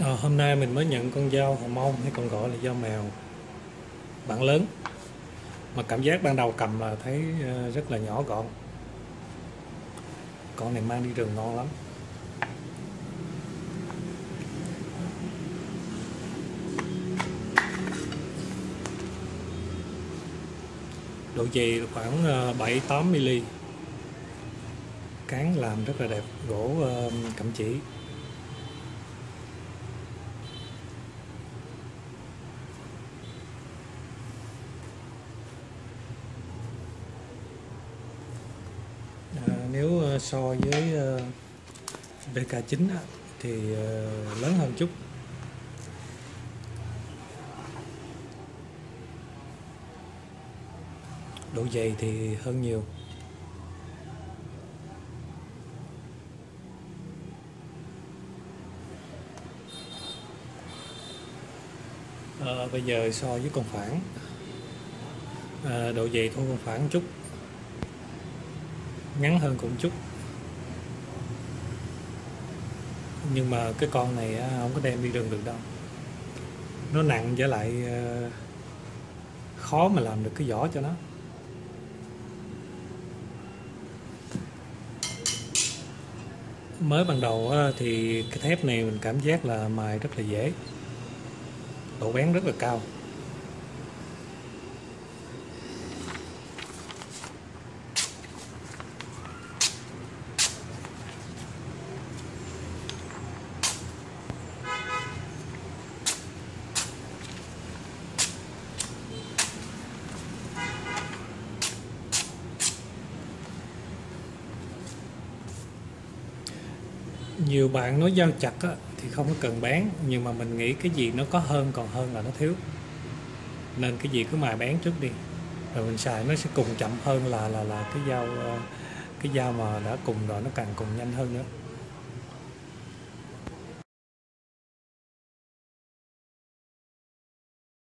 À, hôm nay mình mới nhận con dao hồng mông hay còn gọi là dao mèo. Bản lớn. Mà cảm giác ban đầu cầm là thấy ờ, rất là nhỏ gọn. Con này mang đi rừng ngon lắm. Độ dày khoảng ờ, 7-8 mm cán làm rất là đẹp. Gỗ cẩm chỉ À, nếu ờ, so với ờ, VK9 thì ờ, lớn hơn chút. Độ dày thì hơn nhiều. À, bây giờ so với con phản à, độ dày thua con phản chút ngắn hơn cũng chút. Nhưng mà cái con này không có đem đi đường được đâu. Nó nặng với lại ờ, khó mà làm được cái vỏ cho nó. Mới ban đầu thì cái thép này mình cảm giác là mài rất là dễ. Độ bén rất là cao. Nhiều bạn nói dao chặt á, thì không có cần bán nhưng mà mình nghĩ cái gì nó có hơn còn hơn là nó thiếu. Nên cái gì cứ mài bán trước đi. Rồi mình xài nó sẽ cùng chậm hơn là là là cái dao ờ, cái dao mà đã cùng rồi nó càng cùng nhanh hơn nữa.